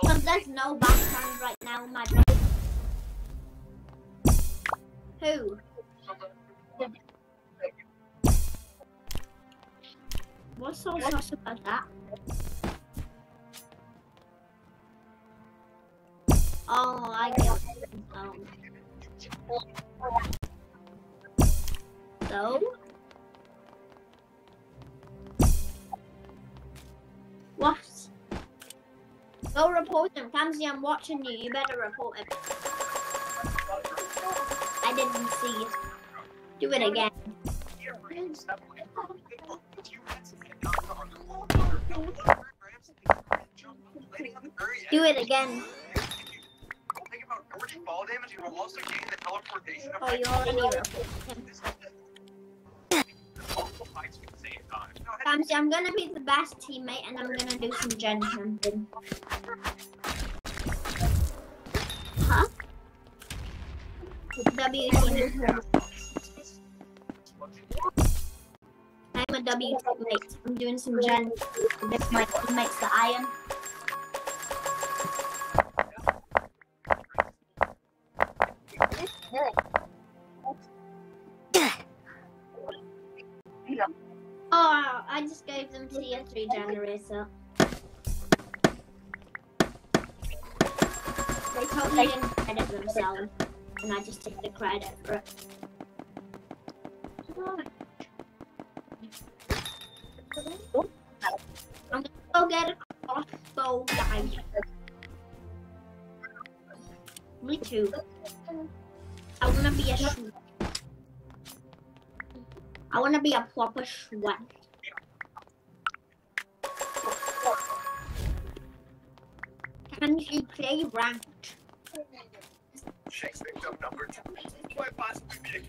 Because there's no background right now, my brother. Who? What's so sus about that? Oh, I get it. Um, so? Go report him. Kamsi, I'm watching you. You better report him. I didn't see it. Do it again. Do it again. Think about Nordic fall damage, you will also gain the Oh, you already reported him. Kamsi, I'm gonna be the best teammate and I'm gonna do some gen camping. Huh? W teammate. I'm a W teammate. I'm doing some gen with my teammates, the iron. 3. They totally didn't credit themselves, and I just took the credit for it. I'm gonna go get a crossbow guy. Me too. I wanna be a. I wanna be a proper sweat. Can you play ranked? Number two. Quite possibly be.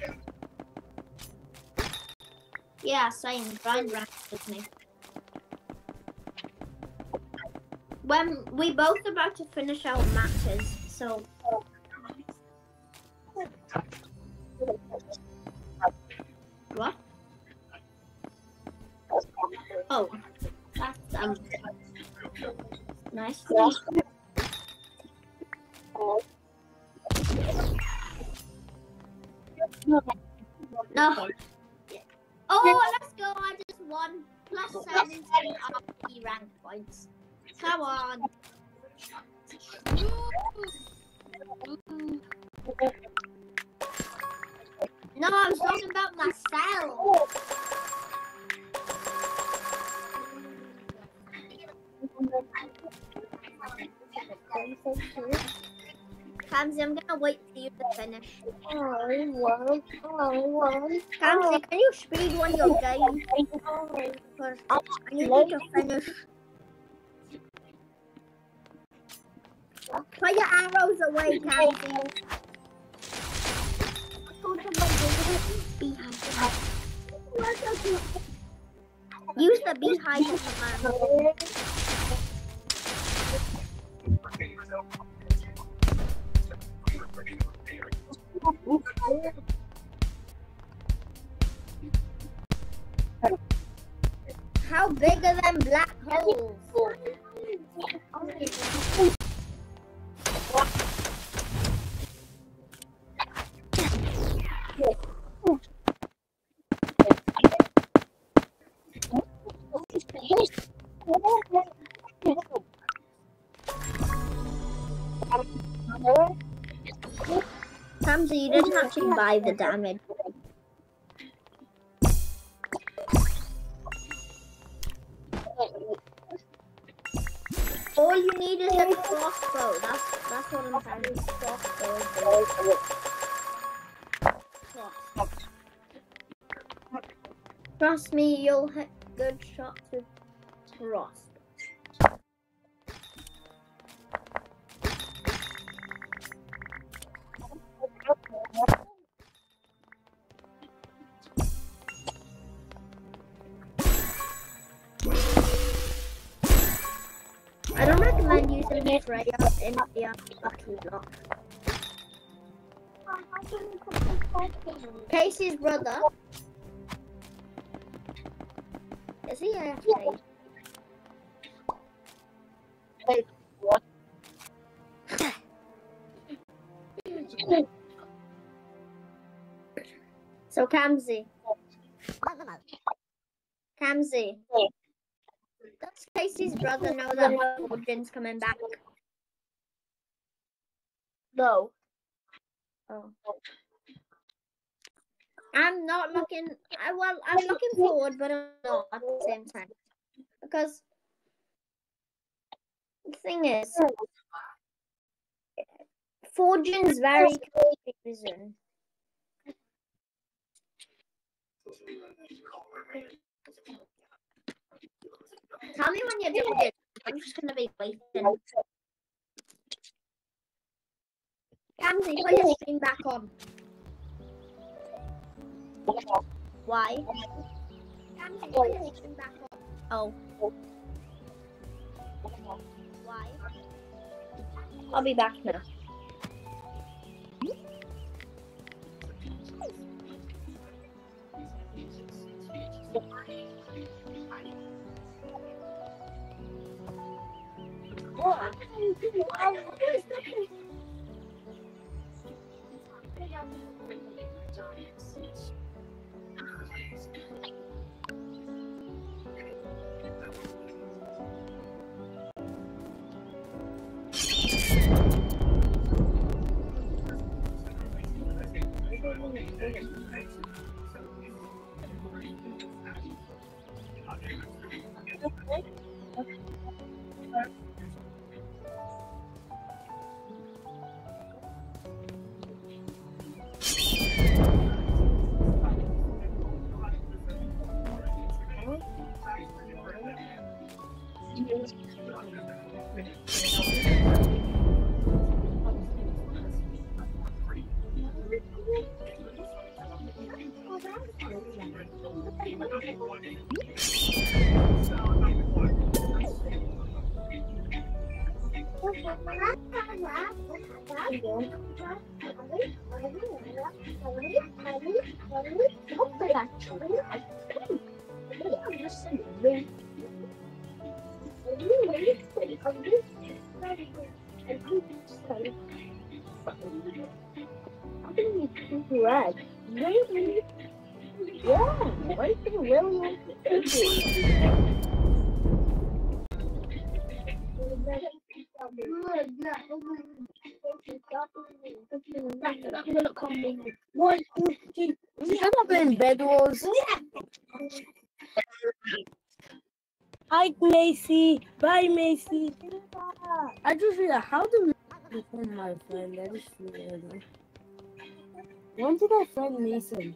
Yeah, same. Grind ranked with me. When we both about to finish our matches, so what? Oh, that's um nice. No. no. Oh, let's go! I just won plus seventeen RP rank points. Come on. No, I was talking about myself. Kamsi, I'm gonna wait for you to finish. Kamsi, can you speed one your game? Because I need you to finish. Put your arrows away, Kamsi. Use the beehive command. How big are them black holes? Kamsi, you didn't actually buy the damage. All you need is a crossbow. That's that's what I'm saying. Crossbow. Trust me, you'll hit good shots with cross. in the block. Casey's brother. Is he AFK? Hey, what? so Camzy. Camzy. Yeah does Casey's brother know that Fortune's coming back? No. Oh. I'm not looking. I well, I'm looking forward, but I'm not at the same time because the thing is, Fortune's very confusing. Tell me when you're doing it. I'm just gonna be waiting. Kamzi, put your screen back on. Why? Kamzi, put your screen back on. Oh. Why? I'll be back now. Why? What is Red. Really? Yeah. Why do you really want to What? Shut up in bed wars. Hi, Macy. Bye, Macy. I just realized how do we become my friend? I just realized. When did I friend Mason?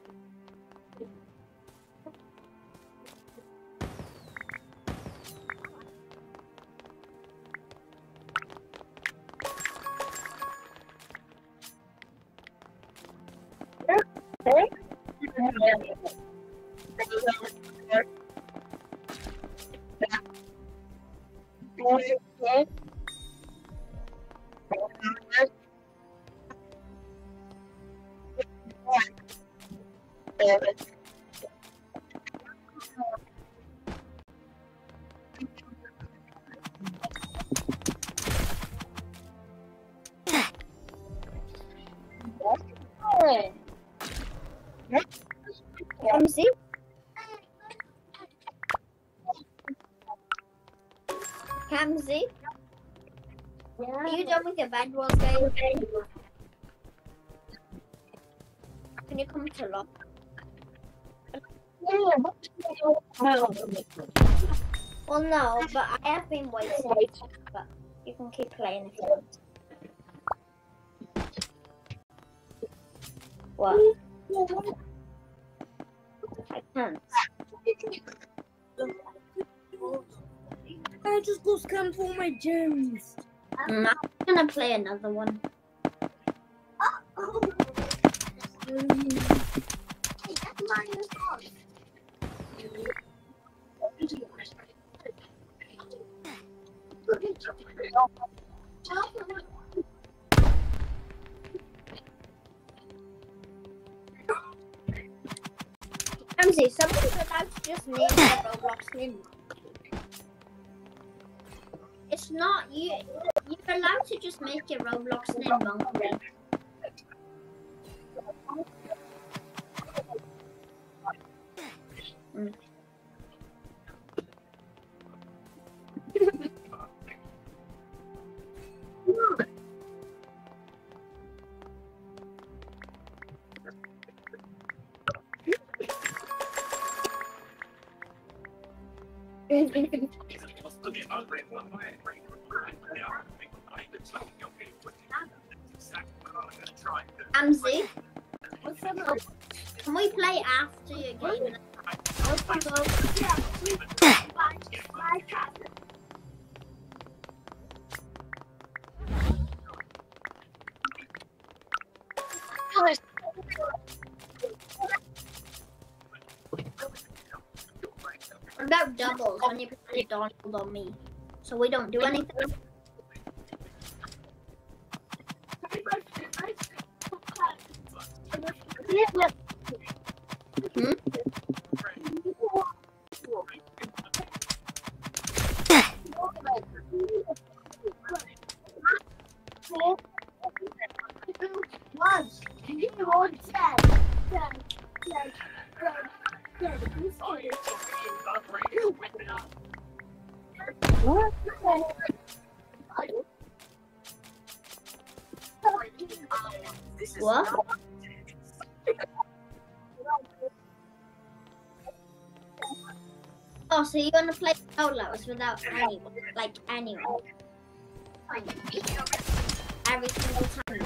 Kamzi? Kamzi? Are you done with your bed wars game? Can you come to lock? Well, no, but I have been waiting. But you can keep playing if you want. What? I can't. I just go scan for my gems. I'm gonna play another one. Oh, oh. Ramsey, somebody's allowed to just name their Roblox name. It's not you. You're allowed to just make your Roblox name Monkey. Mm. Up? can we play after your game? About doubles when you play Donald on me? So we don't do anything. What? Oh, so you're gonna play solos without anyone, like anyone, every single time.